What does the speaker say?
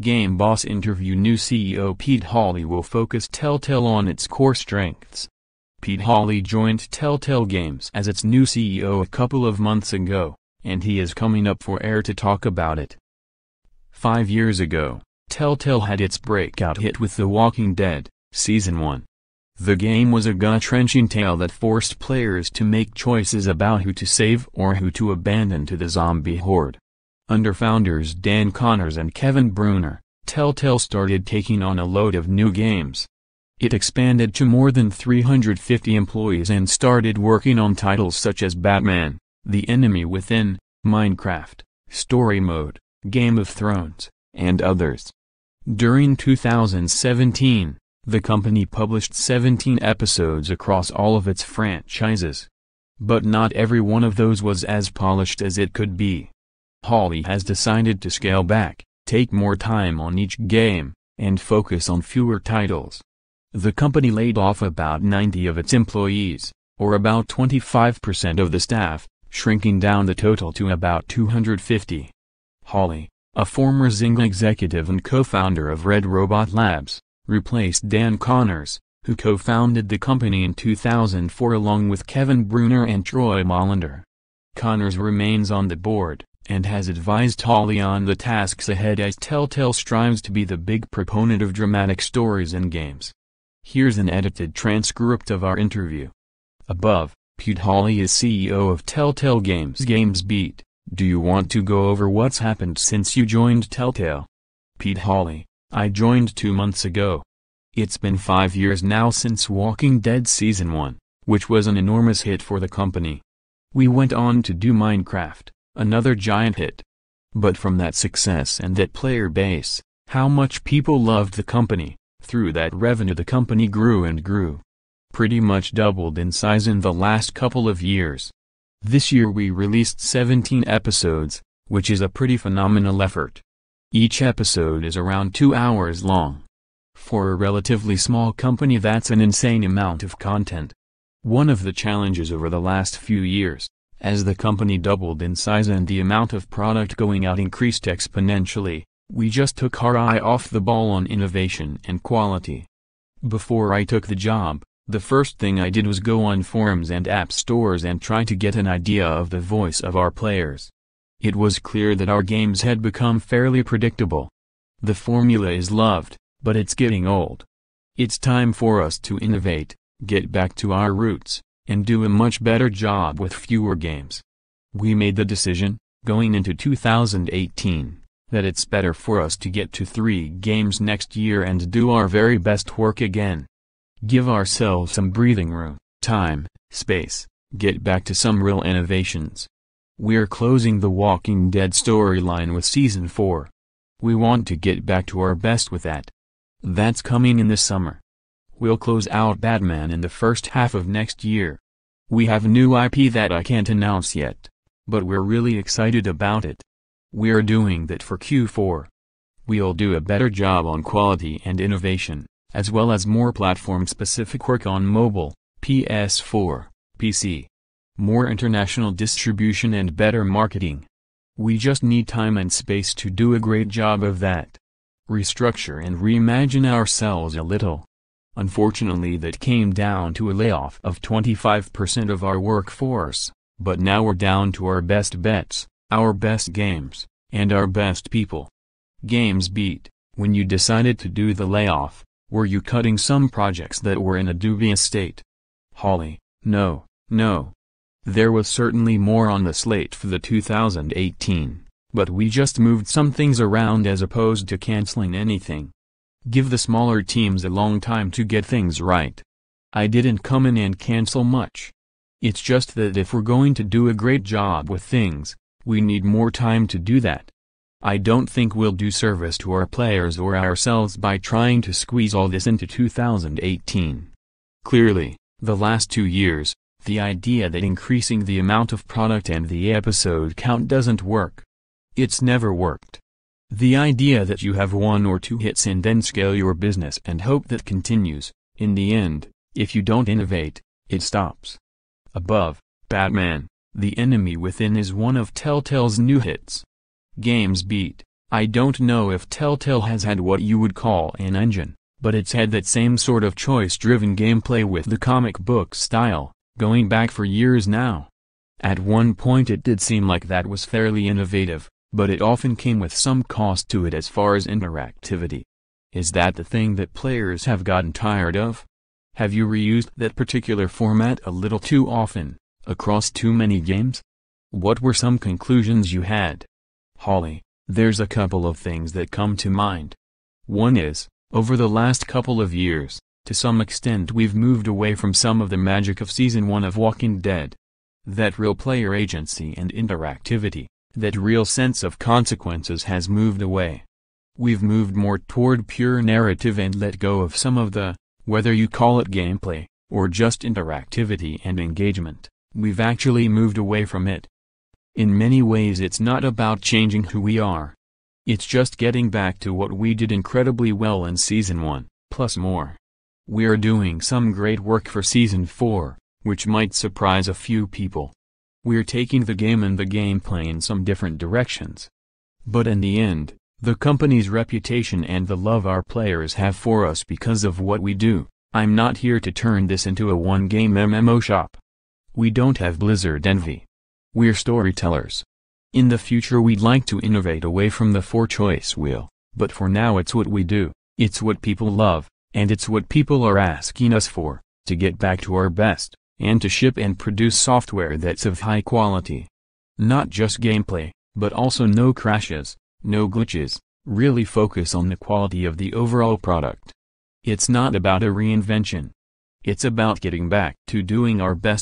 Game Boss interview New CEO Pete Hawley will focus Telltale on its core strengths. Pete Hawley joined Telltale Games as its new CEO a couple of months ago, and he is coming up for air to talk about it. Five years ago, Telltale had its breakout hit with The Walking Dead, Season 1. The game was a gut-wrenching tale that forced players to make choices about who to save or who to abandon to the zombie horde. Under founders Dan Connors and Kevin Bruner, Telltale started taking on a load of new games. It expanded to more than 350 employees and started working on titles such as Batman, The Enemy Within, Minecraft, Story Mode, Game of Thrones, and others. During 2017, the company published 17 episodes across all of its franchises. But not every one of those was as polished as it could be. Hawley has decided to scale back, take more time on each game, and focus on fewer titles. The company laid off about 90 of its employees, or about 25% of the staff, shrinking down the total to about 250. Hawley, a former Zynga executive and co-founder of Red Robot Labs, replaced Dan Connors, who co-founded the company in 2004 along with Kevin Bruner and Troy Molander. Connors remains on the board, and has advised Hawley on the tasks ahead as Telltale strives to be the big proponent of dramatic stories in games. Here's an edited transcript of our interview. Above, Pete Hawley is CEO of Telltale Games GamesBeat. Do you want to go over what's happened since you joined Telltale? Pete Hawley, I joined two months ago. It's been five years now since Walking Dead Season 1, which was an enormous hit for the company. We went on to do Minecraft, another giant hit. But from that success and that player base, how much people loved the company, through that revenue the company grew and grew. Pretty much doubled in size in the last couple of years. This year we released 17 episodes, which is a pretty phenomenal effort. Each episode is around two hours long. For a relatively small company that's an insane amount of content. One of the challenges over the last few years, as the company doubled in size and the amount of product going out increased exponentially, we just took our eye off the ball on innovation and quality. Before I took the job, the first thing I did was go on forums and app stores and try to get an idea of the voice of our players. It was clear that our games had become fairly predictable. The formula is loved, but it's getting old. It's time for us to innovate, get back to our roots, and do a much better job with fewer games. We made the decision, going into 2018, that it's better for us to get to three games next year and do our very best work again. Give ourselves some breathing room, time, space, get back to some real innovations. We're closing the Walking Dead storyline with Season 4. We want to get back to our best with that. That's coming in the summer. We'll close out Batman in the first half of next year. We have new IP that I can't announce yet, but we're really excited about it. We're doing that for Q4. We'll do a better job on quality and innovation, as well as more platform-specific work on mobile, PS4, PC, more international distribution and better marketing. We just need time and space to do a great job of that. Restructure and reimagine ourselves a little. Unfortunately that came down to a layoff of 25% of our workforce, but now we're down to our best bets, our best games, and our best people. GamesBeat, when you decided to do the layoff, were you cutting some projects that were in a dubious state? Hawley, no, no, there was certainly more on the slate for the 2018, but we just moved some things around as opposed to canceling anything. Give the smaller teams a long time to get things right. I didn't come in and cancel much. It's just that if we're going to do a great job with things, we need more time to do that. I don't think we'll do service to our players or ourselves by trying to squeeze all this into 2018. Clearly, the last two years, the idea that increasing the amount of product and the episode count doesn't work. It's never worked. The idea that you have one or two hits and then scale your business and hope that continues, in the end, if you don't innovate, it stops. Above, Batman, The Enemy Within is one of Telltale's new hits. GamesBeat, I don't know if Telltale has had what you would call an engine, but it's had that same sort of choice-driven gameplay with the comic book style, going back for years now. At one point it did seem like that was fairly innovative, but it often came with some cost to it as far as interactivity. Is that the thing that players have gotten tired of? Have you reused that particular format a little too often, across too many games? What were some conclusions you had? Hawley, there's a couple of things that come to mind. One is, over the last couple of years, to some extent we've moved away from some of the magic of Season 1 of Walking Dead. That real player agency and interactivity, that real sense of consequences has moved away. We've moved more toward pure narrative and let go of some of the, whether you call it gameplay, or just interactivity and engagement, we've actually moved away from it. In many ways it's not about changing who we are. It's just getting back to what we did incredibly well in Season 1, plus more. We're doing some great work for Season 4, which might surprise a few people. We're taking the game and the gameplay in some different directions. But in the end, the company's reputation and the love our players have for us because of what we do, I'm not here to turn this into a one-game MMO shop. We don't have Blizzard envy. We're storytellers. In the future we'd like to innovate away from the four-choice wheel, but for now it's what we do, it's what people love, and it's what people are asking us for, to get back to our best, and to ship and produce software that's of high quality. Not just gameplay, but also no crashes, no glitches, really focus on the quality of the overall product. It's not about a reinvention. It's about getting back to doing our best